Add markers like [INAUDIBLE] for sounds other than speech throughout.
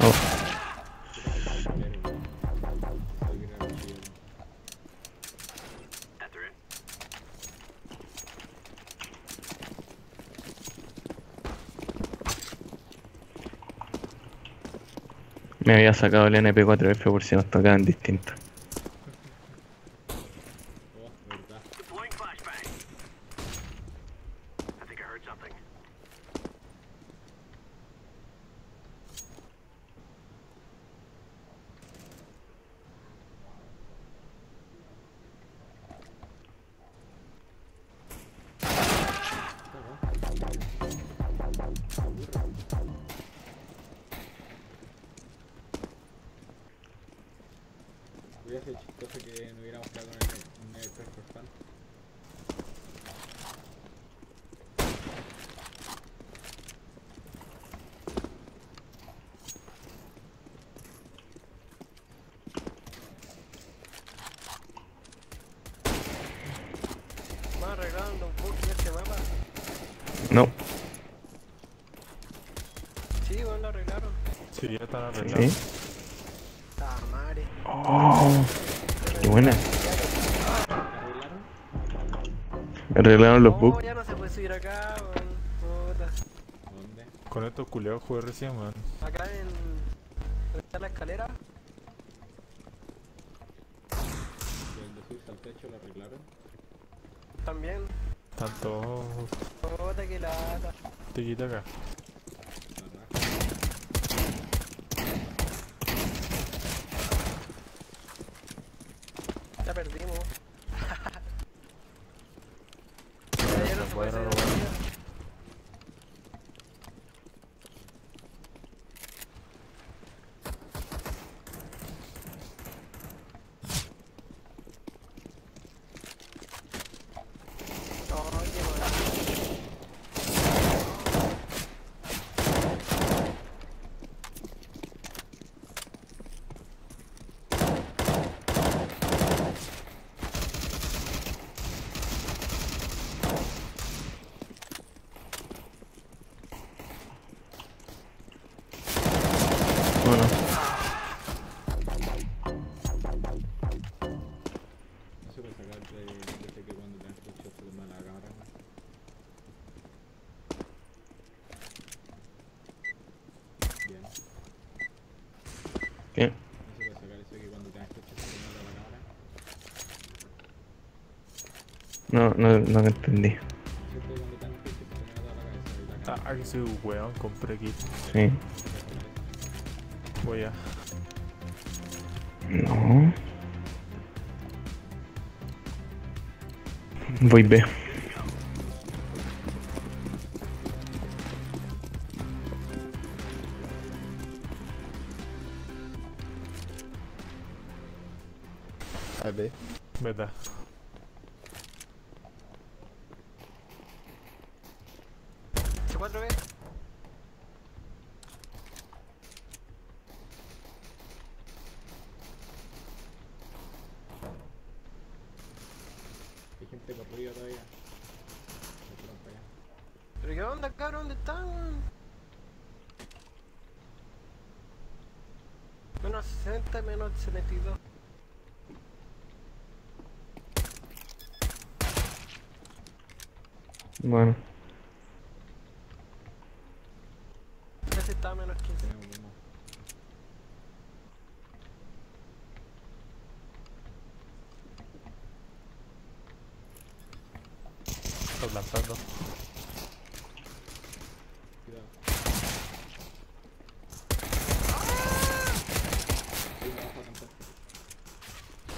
Oh, me había sacado el NP4F por si nos tocaban distintos. Oh, verdad. Deploying flashbang. I think I heard something. Hubiera sido chistoso que no hubiéramos quedado con el, en el Perfect Fan. ¿Más arreglaron los bugs de este mapa? No, Sí, bueno, lo arreglaron. Sí, ya están sí. arreglados. Tamare. Oh, qué buena. ¿Arreglaron? Los bugs. ya no se puede subir acá, weón. Puta. ¿Dónde? Con estos culeados jugué recién, weón. Acá en. ¿Dónde está la escalera? ¿Y el de subirse al techo lo arreglaron? También. Están todos Puta que lata. tiquita acá. La raja. Ya perdimos. ya, ya no se puede Bueno, seguir bueno. así. Oh, qué mal. Bueno, No se puede sacar de, de ese que cuando tenés el shot se te mala la cámara. Bien. No ¿qué? se puede sacar ese que cuando tenés el shot se te mala la cámara. No, no, no lo entendí. Ah, aquí soy un weón, compré kit. Sí. Voy a. No. Voy B. A ver. Verdad. ¿C4B? Hay gente por arriba todavía. Se fueron para allá. ¿Pero qué onda, cabrón? ¿Dónde están? weón? Menos 60, menos 72. Bueno, Ese está a menos 15. Tenemos uno. Cuidado.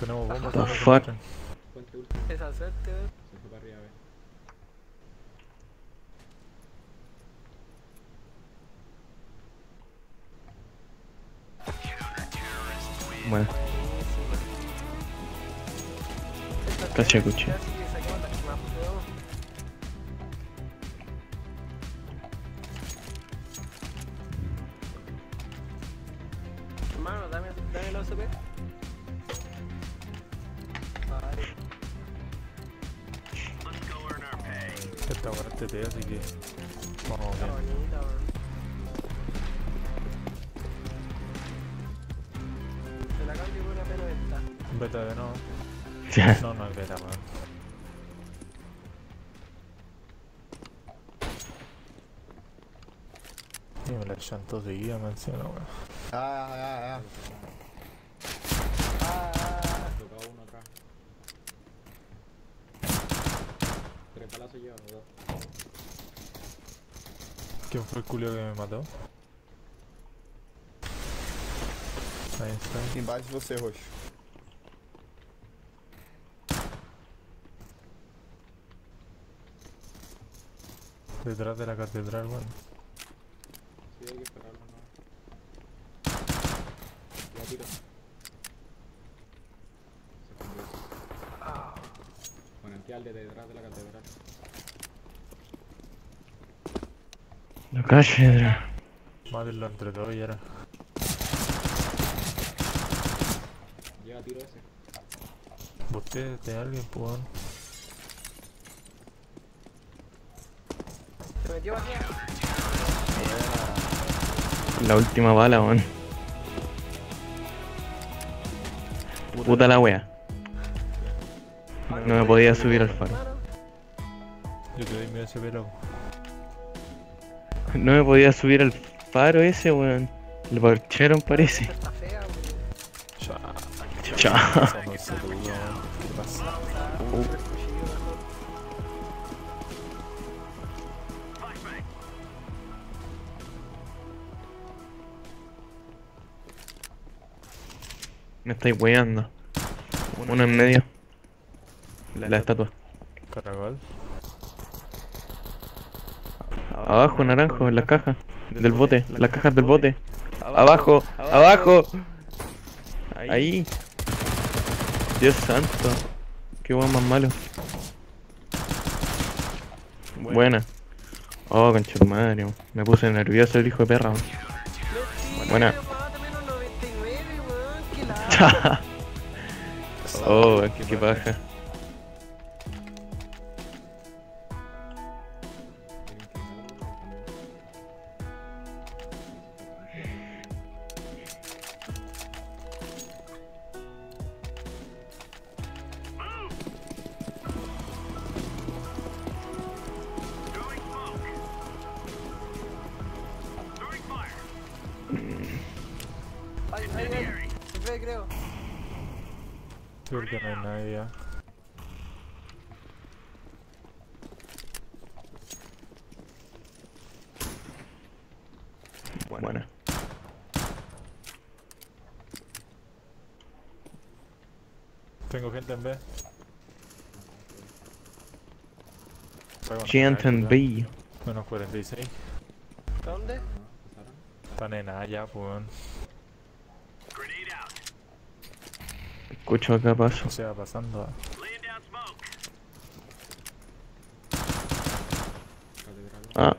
Tenemos bombas. The fuck? Esa suerte. Se fue para arriba, bueno. Casi me la echan seguida, me encima, weón. Ah, ah, ah. Ah, Tocado uno acá. Tres palazos lleva, o dos. ¿Quién fue el culio que me mató? Ahí está. Embaixo de você, roxo. Detrás de la catedral, weón. Sí, hay que esperarlo, ¿no? Ya tiro. Se escondió. Con el que al de detrás de la catedral. Cátedra. Mátenlo entre todos y era. Llega tiro ese. ¿Usted de alguien, pues, se metió aquí. La última bala, weón. Puta la wea. No me podía subir al faro. Yo te doy mi SP, loco. No me podía subir al faro ese, weón. Le parcharon parece. Chao. Me estáis weando. Uno en medio. La estatua. Caragol. Abajo, naranjo, en las cajas. Del bote. Las cajas del bote. Abajo, abajo. Ahí. Dios santo. Qué weón más malo. Buena. Oh, concha tu madre. Me puse nervioso el hijo de perra. Buena. mátame los 99, weón. Qué lata. oh, qué paja. Buena. Tengo gente en B. Gente en B. Menos 46. ¿Dónde? Están en A ya, pues. weón. Grenade out. Escucho acá paso. O sea, pasando a. Laying down smoke. Catedral. Ah.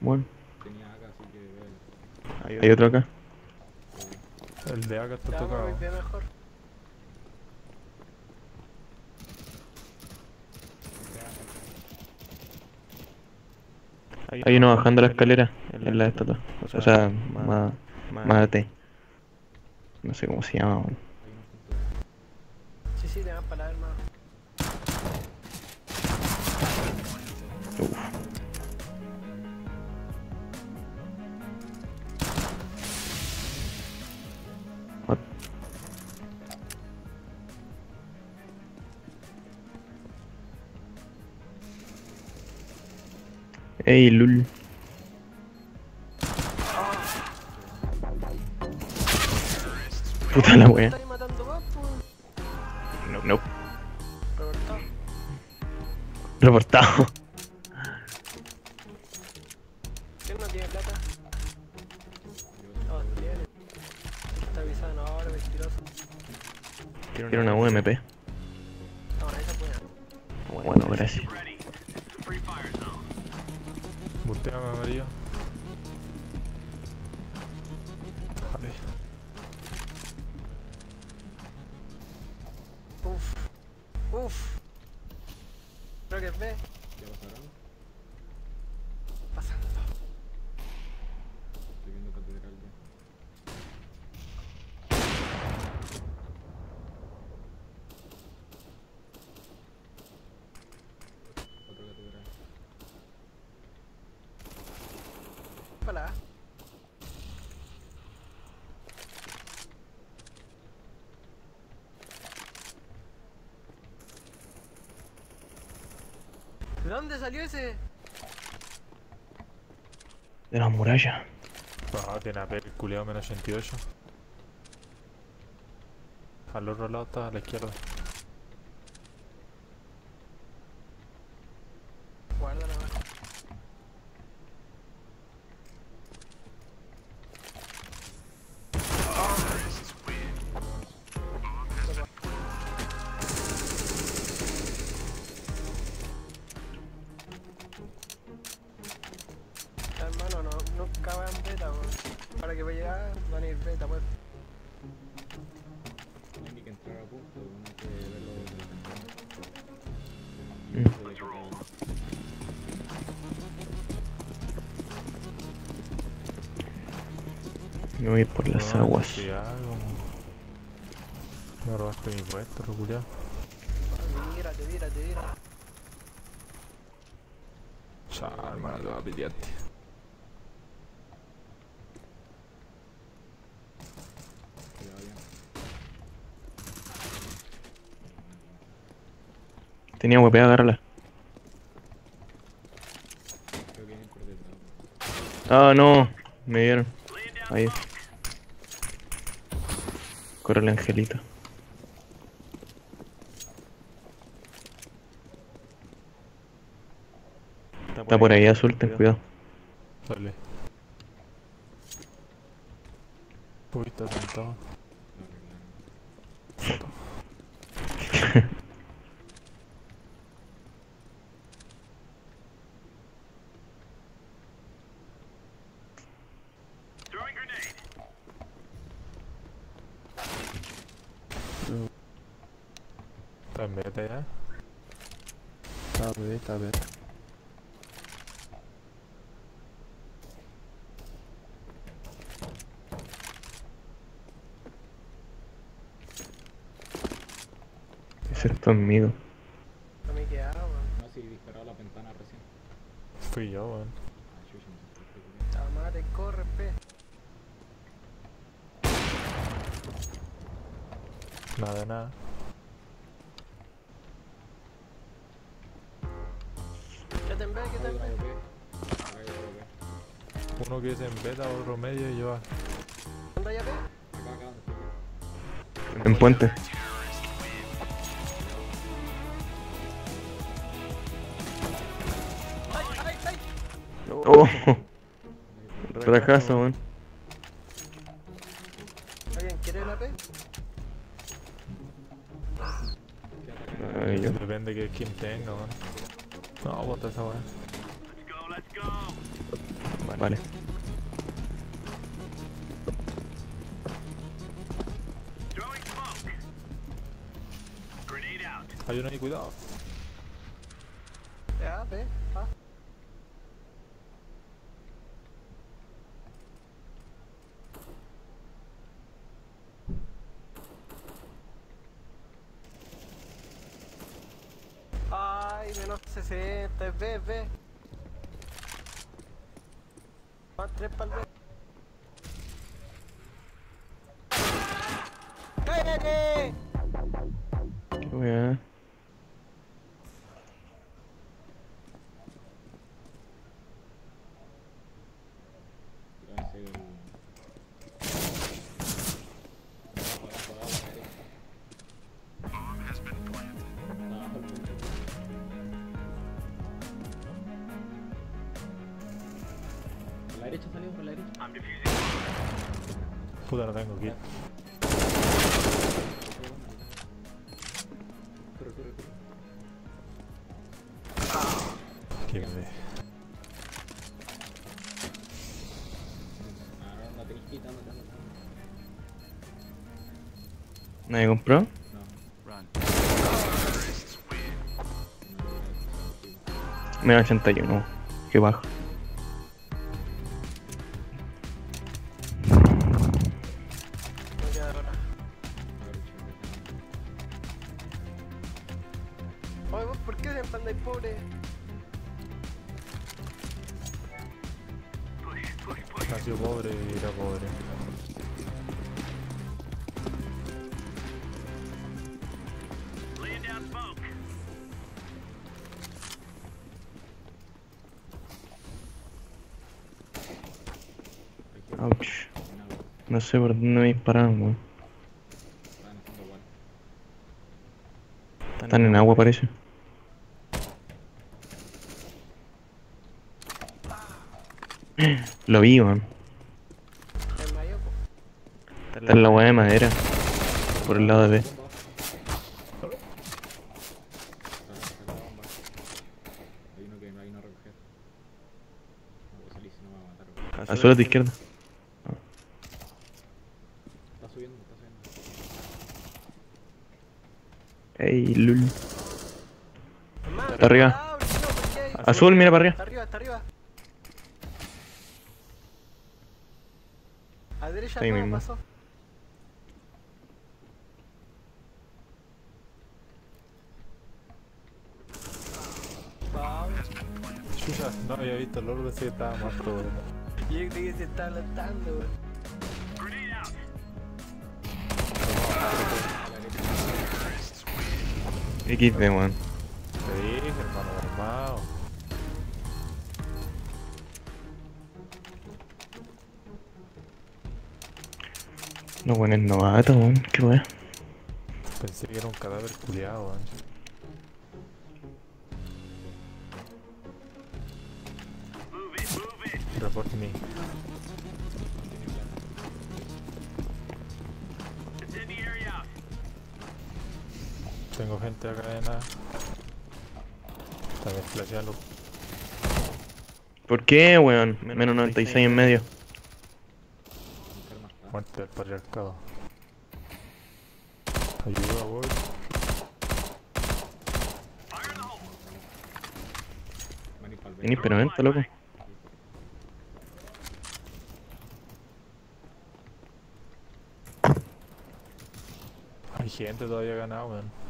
Bueno. Tenía acá, así que véalo. Hay otro acá. El de acá está Ya, tocado. me ve mejor. Hay uno bajando la escalera en la estatua. O sea, más, más AT. No sé cómo se llama. Sí, sí, te vas para hermano. Uf. Ey, lul. Puta la wea. No, no. Reportado. Reportado. Salió ese? De la muralla. Ah, tiene AP el culeado menos 88. Al otro lado está, a la izquierda. Sí, algo. Me robaste mi puesto, lo culeado. Tírate, tírate, tírate. Chao, hermano, te va a pitearte. Tenía huepeada, agárrala. Creo que vienen por detrás. Ah, no. Me dieron. Ahí. Corre el angelito. Está por ahí azul, ten cuidado. Dale. Uy, está sentado. No arreglaron. Foto. Throwing grenade. Está en beta ya. Está bien, está bien. No me quedaba, weón. No, si disparaba la ventana recién. Fui yo, weón. Amate, corre, pe. Nada de nada. ¿Qué te envé? ¿Qué te Hay una envé? AWP. Acá hay otra AWP. Uno que es en beta, otro medio y yo. a- ¿Anda ya, pe? Acá, acá. En puente. Oh, [LAUGHS] fracaso, weón. ¿Alguien quiere una P? Ay, yo. Depende que quién tenga, weón. No, bota esa weón. Let's go, let's go. Vale. Throwing smoke. Grenade out. Hay uno ahí, cuidado. Ya, P. Puta, no tengo. Que no, no. ¿Nadie compró? No. Me da 81. Qué bajo. Ouch. No sé por dónde me dispararon, weón. Están en agua, parece. Lo vi, weón. Está en la weá de madera. Por el lado de B. Saca, saca la bomba. Hay uno que hay uno a recoger. No puedo salir si no me va a matar. weón. A suelo de izquierda. Está subiendo, está subiendo. Ey, lul. Está arriba. ah, no, ¿por qué hay- Azul, mira para Está arriba. arriba, está arriba. A derecha Ahí mismo. pasó. Chucha, no había visto el oro, ese estaba muerto, weón. Y yo creí que se está adelantando, weón. XD, weón. Te dije, hermano, armado. No, weón, es novato, weón. Qué weón. Pensé que era un cadáver culiado, weón. Move it, move it. Report me. Tengo gente acá de nada. También flashealo. ¿Por qué, weón? Menos 96 en medio. Está. Muerte del patriarcado. Ayuda, weón. Vení, pero vente, loco. Hay gente todavía ganado, weón.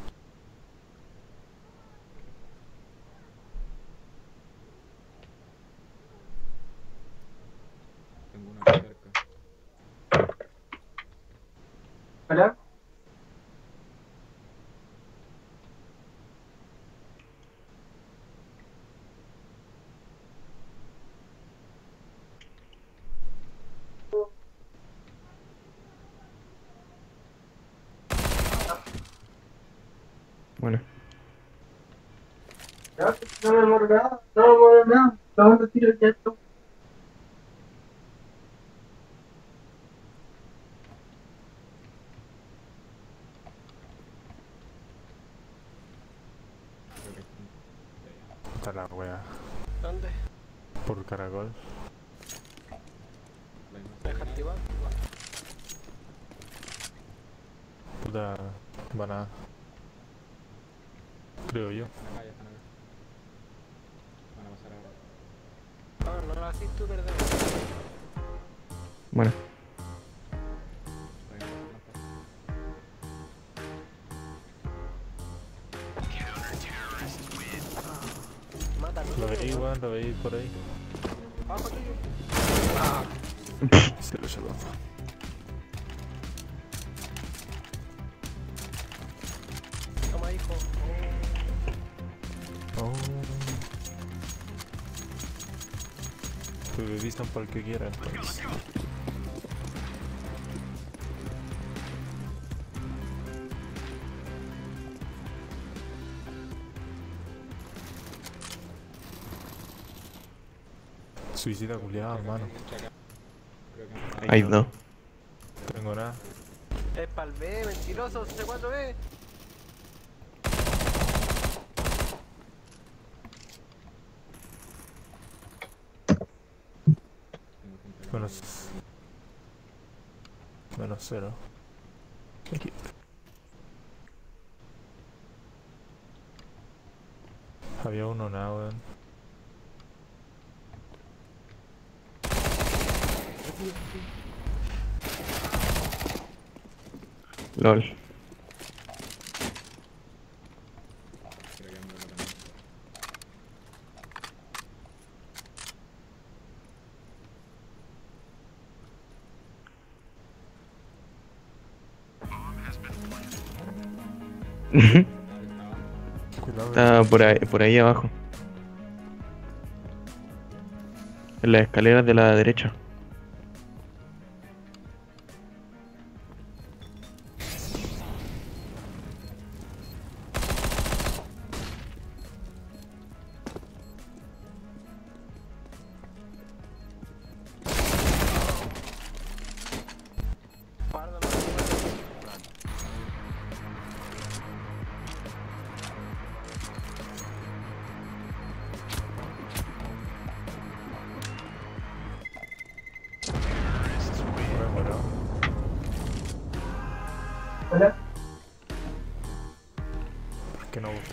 Tengo uno aquí cerca. Bueno. No me muero nada, no me nada. Tirar ya lo veis por ahí. Se lo llevó. Toma, hijo. Oh. Revisan para el que quieran. pues. Suicida culiado, hermano. Que no dos. Tengo nada. Es pa'l B, mentiroso. C4B. Tengo gente acá. Menos. Menos cero. Aquí. Había uno nada, weón. LOL. Está eh. por ahí, por ahí abajo. En las escaleras de la derecha.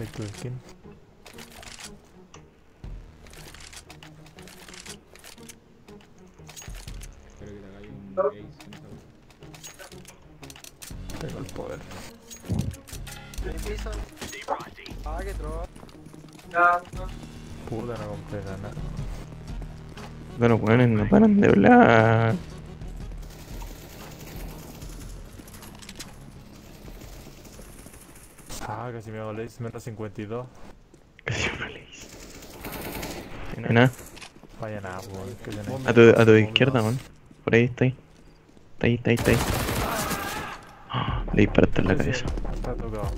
¿Por qué no gustáis tu skin? Espero que te hagáis un ace en. Tengo el poder. Ah, troll. Ya, Puta, no compré nada. Bueno, bueno, no paran de hablar. Ah, casi me hago lace, menos 52. Casi una ley. Nada, Vaya nada, weón. A tu, a tu izquierda, man. Por ahí está ahí. Está ahí, está ahí, está ahí. Ah, le disparaste en la cabeza. Está tocado.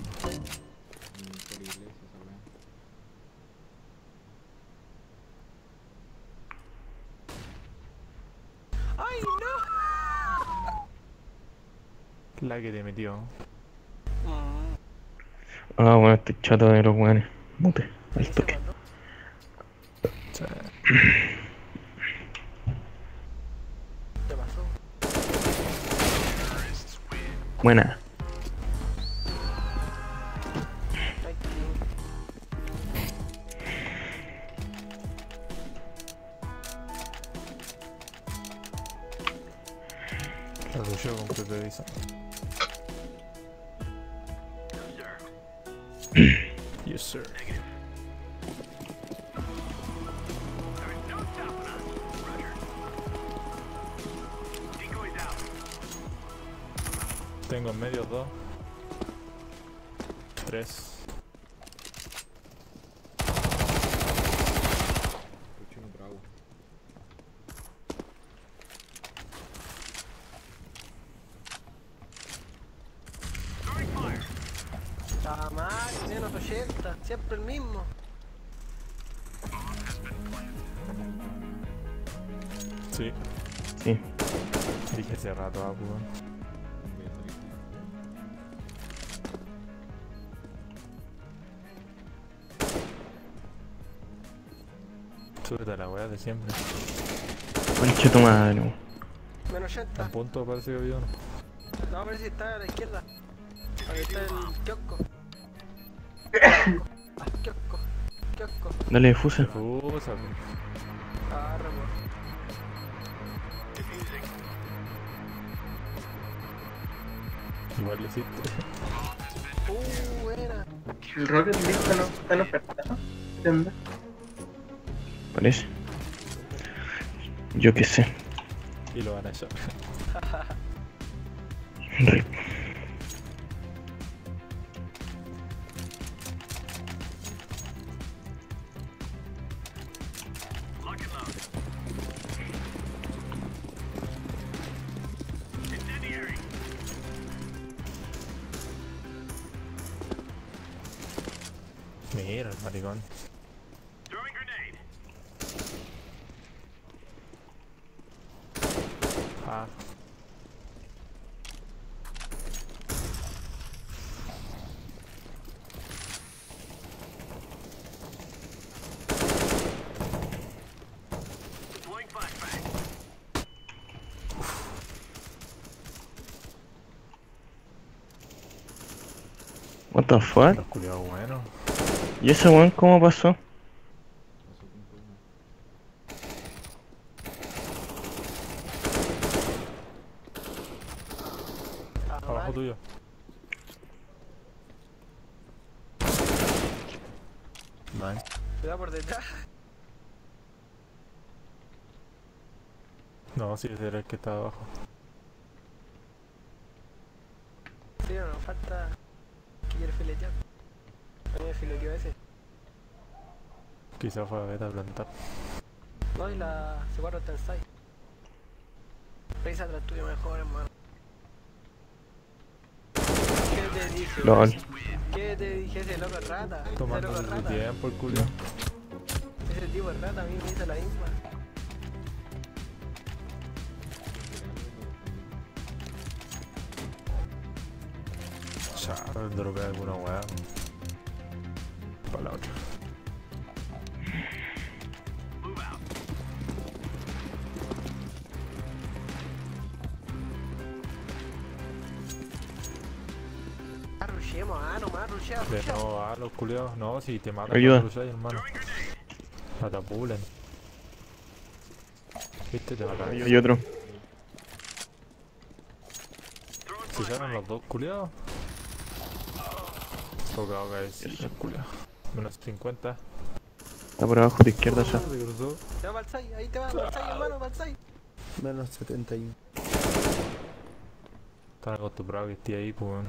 La que te metió. Ah, bueno, estoy chato de los weones. Mute, al ¿quién se toque. Buena. 80. Siempre el mismo. Sí. Sí. Dije hace rato, ah, weón. Voy a salir. Súbete a la weá de siempre. Concha tu madre, weón. Menos 80. A punto parece que había uno. No, a ver si está a la izquierda. Ahí está el kiosco. Ah, kiosco. Kiosco. Dale. Fusa, po. Agarra, po. Igual lo hiciste. Uh, buena. el Rocket League está en- está en oferta. ¿no? ¿Qué onda? Parece. Yo qué sé. Y lo van a echar. Rip. Mira el maricón. Throwing grenade. Ah. Deploying flashbang. What the fuck? ¿Y ese weón cómo pasó? Abajo tuyo. Nice. Cuidado por detrás. No, sí, ese era el que estaba abajo. Sí, nos falta que quiere filetear. A mí me fileteó ese. Quizá fue a beta a plantar. No, y la C4 está en side. Revisa atrás tuyo mejor, hermano. ¿Qué te dije? LOL. ¿Qué te dije? Ese loco es rata. Ese Tomando loco es su rata. tiempo el culo. Ese tipo es rata, a mí me hizo la misma. Char, dropea alguna weá. Para la otra. Los culiados. No, si te matan, Ayuda. no lucháis, hermano. No te apulen. Viste, te matan. Hay otro. Si salen los dos culiados. Tocado que es el culiado. Menos 50. Está por abajo de izquierda ya. Se cruzó. Te va side, ahí te va, side, hermano, side. Menos 71. Están acostumbrados que esté ahí, pues weón.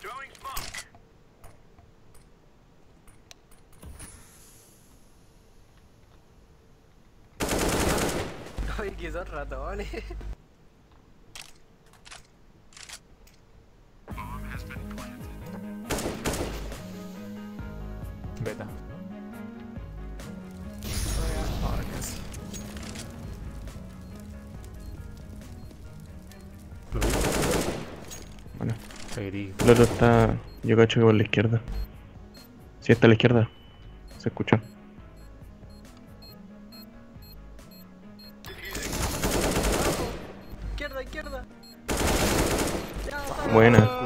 Throwing smoke. Ay, que son ratones. Beta. Bueno. El otro está. Yo cacho que por la izquierda. Sí, está a la izquierda. Se escucha. Ya,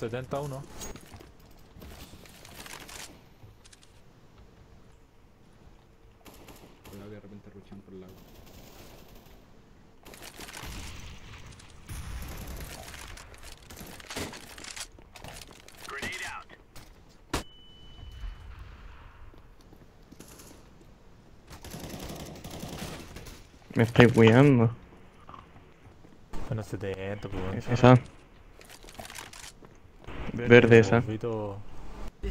71. Cuidado que de repente ruchan por el lado. Grenade out. Me weando. Menos 70, pues. Esa. Verde esa. Sí,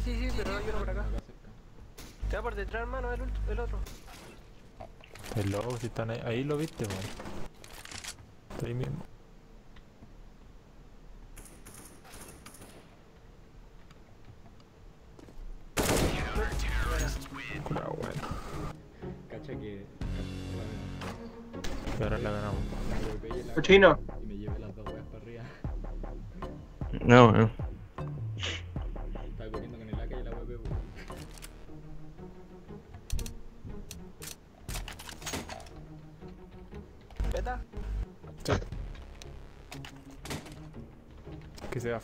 sí, sí, pero no quiero por acá. Te va por detrás, hermano, el, el otro. El lobo, si están ahí. Ahí lo viste, weón. Está ahí mismo. Culeado, bueno. Cacha que. Y ahora la ganamos. Cochino.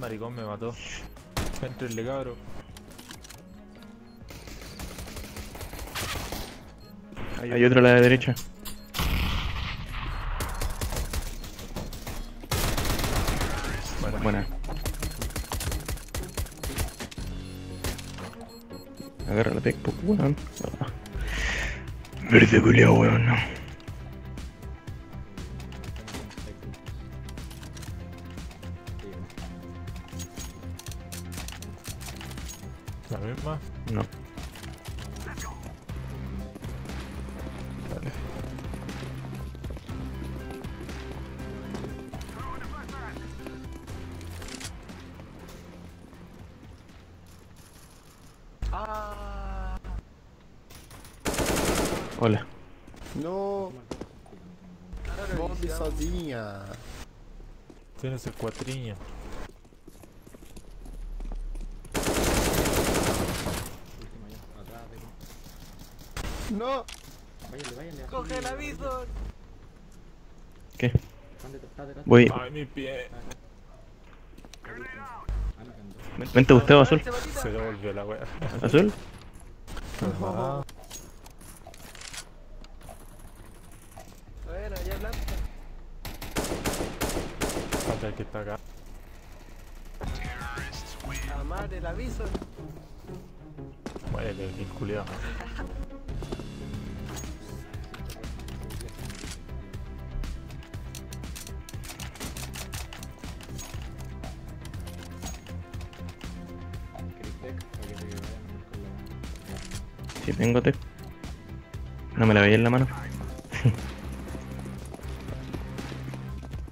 maricón me mató. Entrenle, cabro. Hay, Hay otro a la de derecha. Bueno, buena. Agarra la tech, weón. Ah. Verde culiao, weón. Ah, Hola. No, felicidades. sozinha. Ya, atrás de No. Váyanle, váyanle. así, Coge el aviso. ¿Qué? Voy. Ay, mi pie. Ah. Vente Gustavo, azul. Se devolvió la wea. ¿Azul? Ah, Bueno, ya falta el que está acá. Amar el aviso. Muérele, el culiao. Tengo tech. No me la veía en la mano.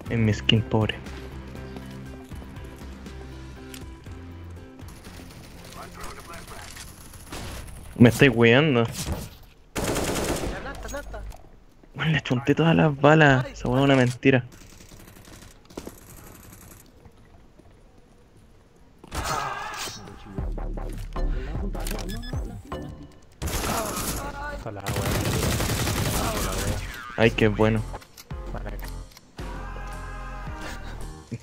en mi skin pobre. Me estáis weando. Bueno, le chunté todas las balas. Esa es una mentira. Ay, qué bueno.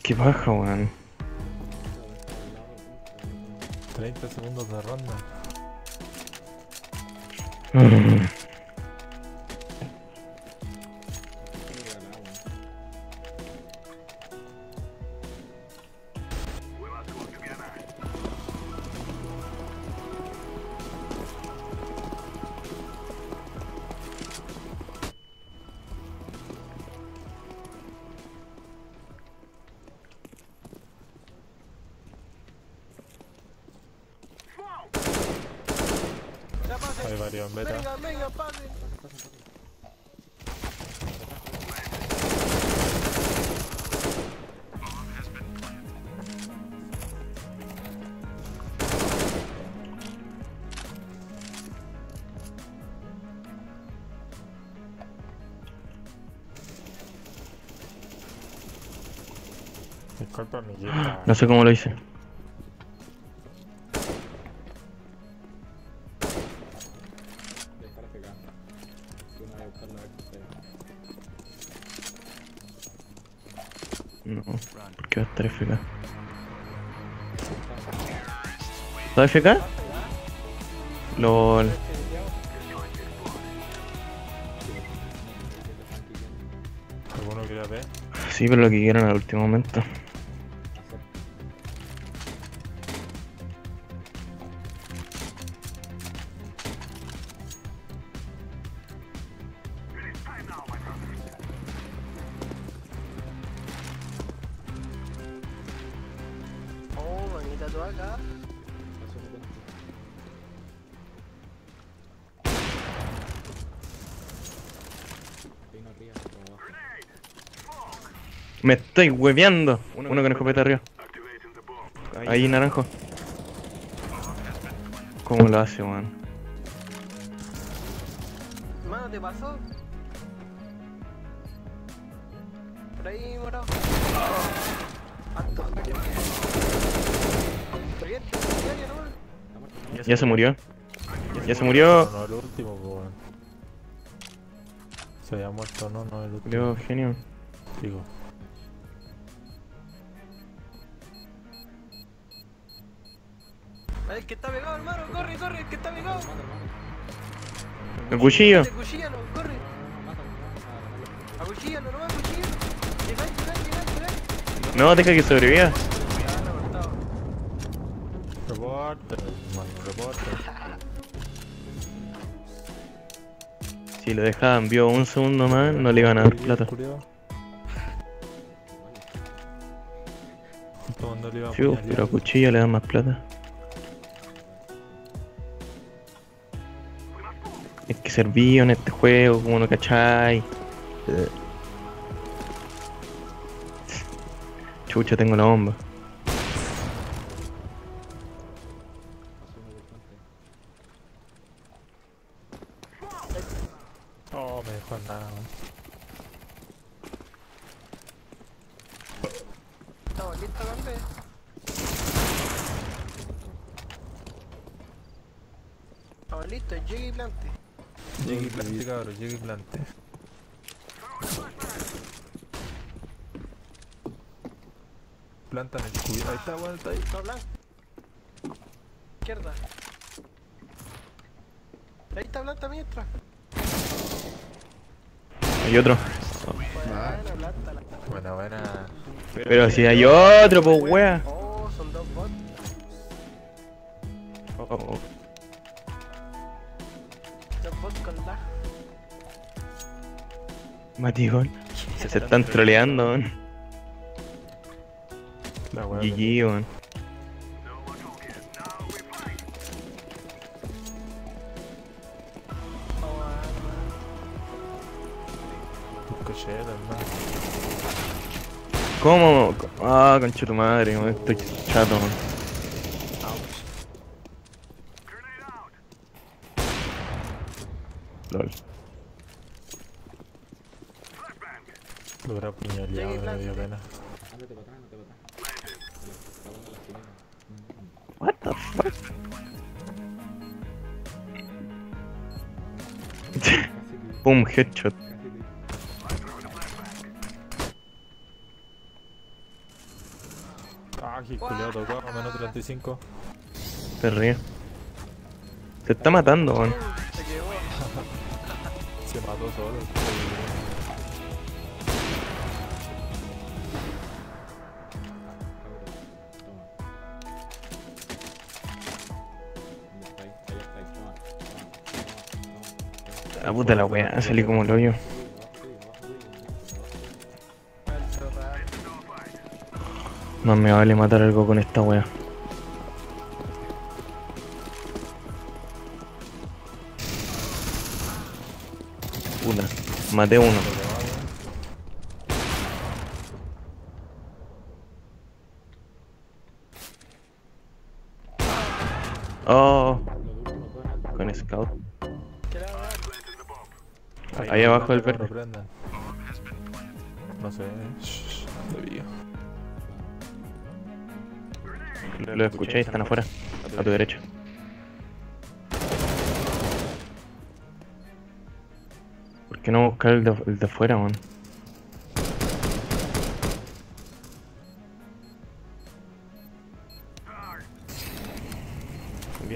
Qué baja, weón. 30 segundos de ronda. Amiguita. No sé cómo lo hice. No voy a buscar la tercera. No, ¿por qué va a estar FK? ¿Está FK? LOL. ¿Alguno ver? Sí, pero lo que quieran al último momento. Me estoy hueveando. Uno con escopeta arriba. Ahí, naranjo. ¿Cómo lo hace, weón? Mano, ¿te pasó? Por ahí, morado. Ya se murió. Ya se murió. No, no, el último, weón. Se había muerto, no, no, el último. Leo, genio. Digo. El que está pegado, hermano, corre, corre, el que está pegado. El cuchillo. Cuchíllalo, corre. Acuchíllalo, nomás, acuchíllalo. Llegáis, llegáis, llegáis, llegáis. No, deja que sobreviva. Hermano, reporte. Si lo dejaban vio un segundo más, no le iban a dar plata. El Sí, pero a cuchillo le dan más plata. Es que ser vivo en este juego, como no cachai. Eh. Chucha, tengo la bomba. Blanco. Izquierda. Ahí está planta mientras. Hay otro. Buena planta, la Buena, buena. Pero si hay otro, pues wea. Oh, son dos bots. Oh, oh, oh. Dos bots con la. Matigón. Se están troleando, weón. GG, weón. ¿Cómo? Ah, concha tu madre. Estoy chato, weón. Lol. Lo hubiera y me dio pena. What the fuck? [LAUGHS] Boom, headshot. Ah, que culiao tocó, menos 35. Te río. Se está matando, weón. Se [LAUGHS] quedó. Se mató solo. La puta la weá, salí como el hoyo. Más me vale matar algo con esta weá. Puta, maté uno. Oh, con scout. Ahí abajo del perro. No sé. Shh, todavía. Lo escuché, están afuera, a tu derecha. ¿Por qué no buscar el de, el de afuera, man?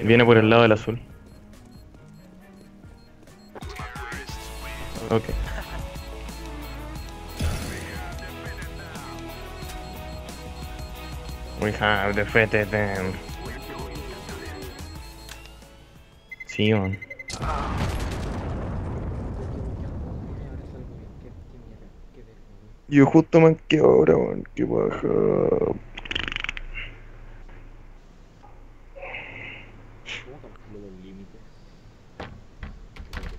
Viene por el lado del azul. Have defeated them. Sí, man. Yo justo me quedé ahora, man. Qué baja. ¿Cómo calculo los límites? Creo que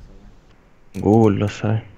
weá. Google lo sabe.